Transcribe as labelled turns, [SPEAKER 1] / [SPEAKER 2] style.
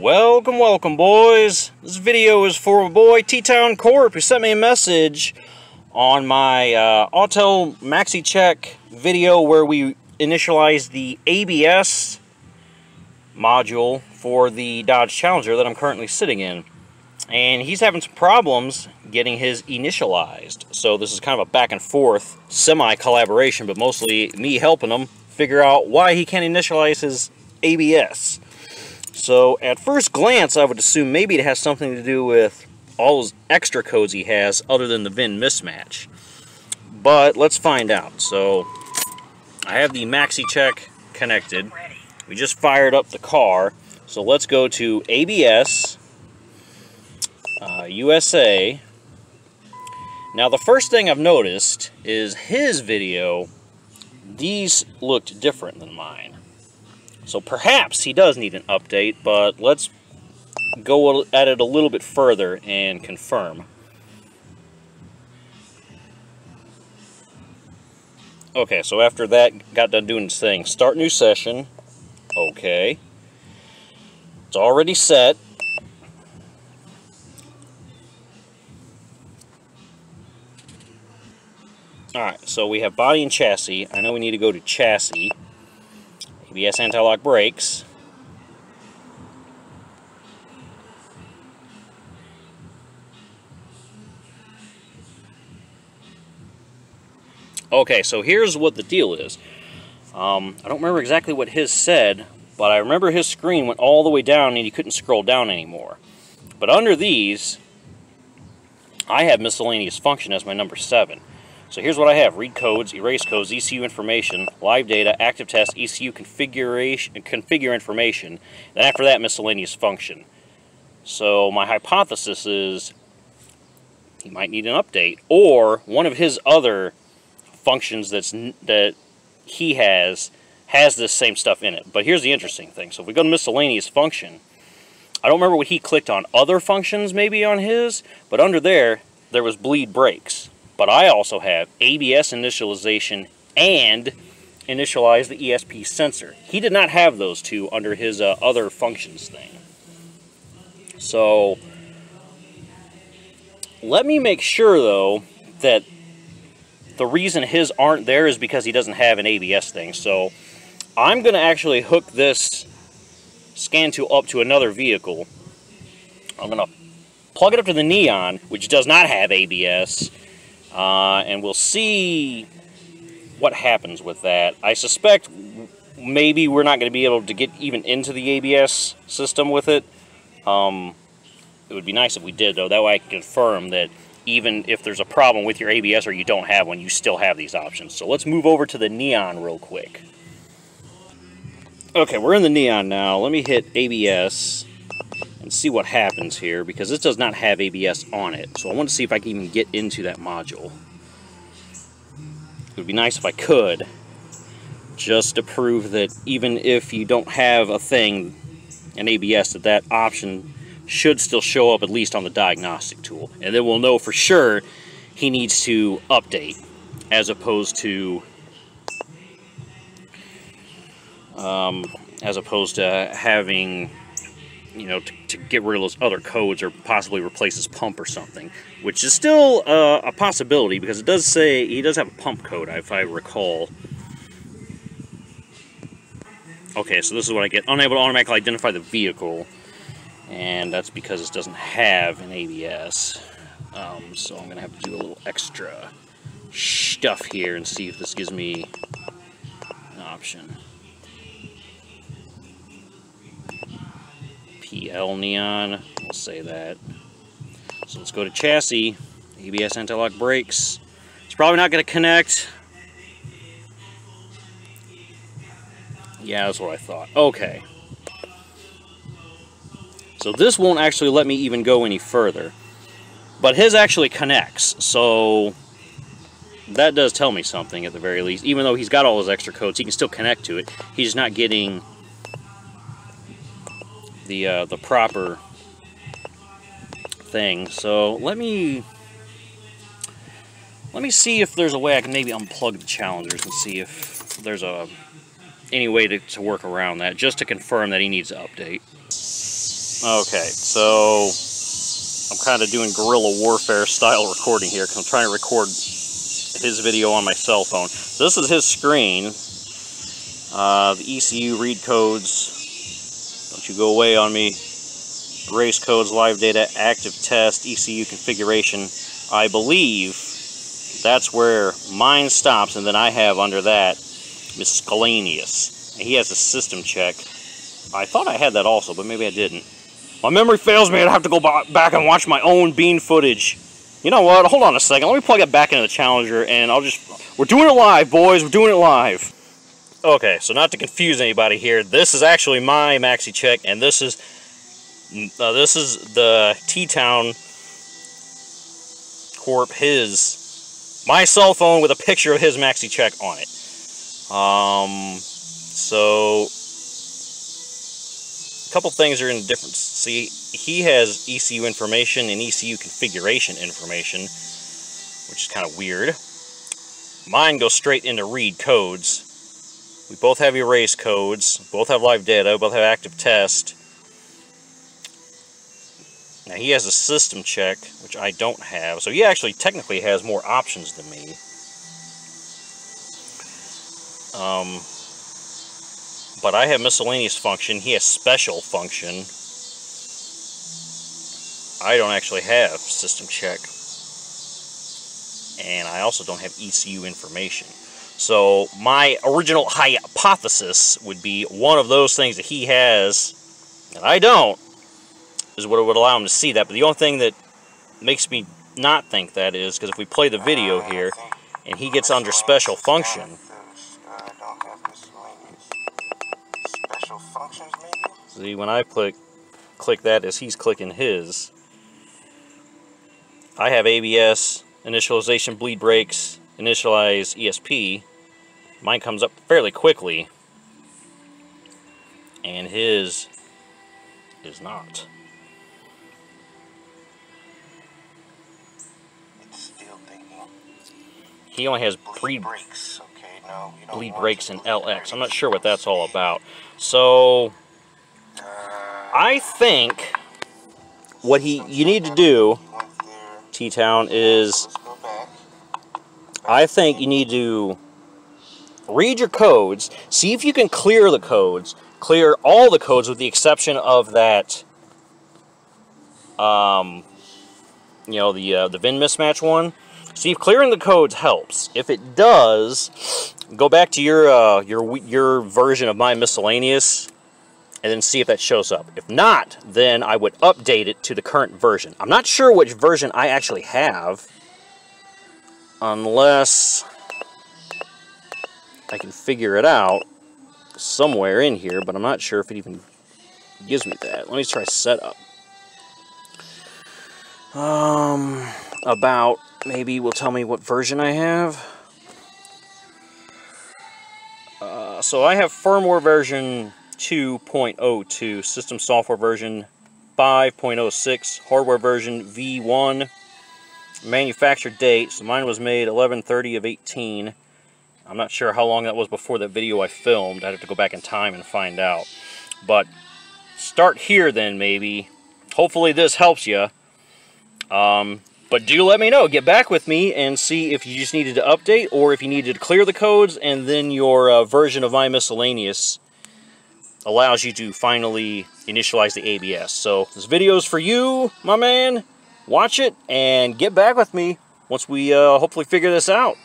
[SPEAKER 1] Welcome, welcome, boys. This video is for my boy T-Town Corp, who sent me a message on my uh, Autel Maxi Check video where we initialized the ABS module for the Dodge Challenger that I'm currently sitting in. And he's having some problems getting his initialized. So this is kind of a back and forth semi-collaboration, but mostly me helping him figure out why he can't initialize his ABS. So at first glance, I would assume maybe it has something to do with all those extra codes he has other than the VIN mismatch. But let's find out. So I have the Maxi Check connected. We just fired up the car. So let's go to ABS, uh, USA. Now the first thing I've noticed is his video, these looked different than mine. So perhaps he does need an update, but let's go at it a little bit further and confirm. Okay, so after that got done doing its thing, start new session. Okay. It's already set. Alright, so we have body and chassis. I know we need to go to chassis. ABS anti-lock brakes. Okay, so here's what the deal is. Um, I don't remember exactly what his said, but I remember his screen went all the way down and he couldn't scroll down anymore. But under these, I have miscellaneous function as my number 7. So here's what I have. Read codes, erase codes, ECU information, live data, active test, ECU configuration, configure information. Then after that, miscellaneous function. So my hypothesis is he might need an update. Or one of his other functions that's that he has has this same stuff in it. But here's the interesting thing. So if we go to miscellaneous function, I don't remember what he clicked on. Other functions maybe on his, but under there, there was bleed brakes. But I also have ABS initialization and initialize the ESP sensor. He did not have those two under his uh, other functions thing. So let me make sure though that the reason his aren't there is because he doesn't have an ABS thing. So I'm going to actually hook this scan tool up to another vehicle. I'm going to plug it up to the Neon, which does not have ABS, uh, and we'll see what happens with that. I suspect maybe we're not going to be able to get even into the ABS system with it. Um, it would be nice if we did, though. That way I can confirm that even if there's a problem with your ABS or you don't have one, you still have these options. So let's move over to the Neon real quick. Okay, we're in the Neon now. Let me hit ABS and see what happens here because this does not have ABS on it. So I want to see if I can even get into that module. It would be nice if I could just to prove that even if you don't have a thing, an ABS, that that option should still show up at least on the diagnostic tool. And then we'll know for sure he needs to update as opposed to um, as opposed to having you know, to, to, get rid of those other codes or possibly replace his pump or something, which is still uh, a possibility because it does say he does have a pump code, if I recall. Okay, so this is what I get. Unable to automatically identify the vehicle, and that's because it doesn't have an ABS. Um, so I'm going to have to do a little extra stuff here and see if this gives me an option. PL Neon, we'll say that. So let's go to chassis, ABS anti-lock brakes. It's probably not going to connect. Yeah, that's what I thought. Okay. So this won't actually let me even go any further. But his actually connects, so that does tell me something at the very least. Even though he's got all his extra codes, he can still connect to it. He's not getting the uh, the proper thing. So let me let me see if there's a way I can maybe unplug the challengers and see if there's a any way to, to work around that, just to confirm that he needs to update. Okay, so I'm kind of doing guerrilla warfare style recording here because I'm trying to record his video on my cell phone. So this is his screen. Uh, the ECU read codes. You go away on me. Race codes, live data, active test, ECU configuration. I believe that's where mine stops, and then I have under that miscellaneous. He has a system check. I thought I had that also, but maybe I didn't. My memory fails me. I'd have to go back and watch my own bean footage. You know what? Hold on a second. Let me plug it back into the Challenger, and I'll just... We're doing it live, boys. We're doing it live. Okay, so not to confuse anybody here, this is actually my maxi check, and this is uh, this is the T-Town Corp, his, my cell phone with a picture of his maxi check on it. Um, so a couple things are in difference. See, he has ECU information and ECU configuration information, which is kind of weird. Mine goes straight into read codes. We both have erase codes, both have live data, both have active test. Now he has a system check, which I don't have, so he actually technically has more options than me. Um, but I have miscellaneous function. He has special function. I don't actually have system check. And I also don't have ECU information. So my original hypothesis would be one of those things that he has, and I don't, is what would allow him to see that. But the only thing that makes me not think that is, because if we play the video here, and he gets under special function. See, when I click click that as he's clicking his, I have ABS, initialization bleed brakes, initialize ESP. Mine comes up fairly quickly, and his is not. He only has bleed brakes. Okay, no, bleed brakes and LX. I'm not sure what that's all about. So I think what he you need to do, T-Town, is I think you need to read your codes, see if you can clear the codes, clear all the codes with the exception of that, um, you know, the uh, the VIN mismatch one. See if clearing the codes helps. If it does, go back to your uh, your your version of my miscellaneous and then see if that shows up. If not, then I would update it to the current version. I'm not sure which version I actually have unless I can figure it out somewhere in here, but I'm not sure if it even gives me that. Let me try setup. Um, about maybe will tell me what version I have. Uh, so I have firmware version 2.02, system software version 5.06, hardware version V1, manufacture date, so mine was made 1130 of 18. I'm not sure how long that was before that video I filmed. I'd have to go back in time and find out. But start here then maybe. Hopefully this helps you. Um, but do let me know. Get back with me and see if you just needed to update or if you needed to clear the codes and then your uh, version of My Miscellaneous allows you to finally initialize the ABS. So this video is for you, my man. Watch it and get back with me once we uh, hopefully figure this out.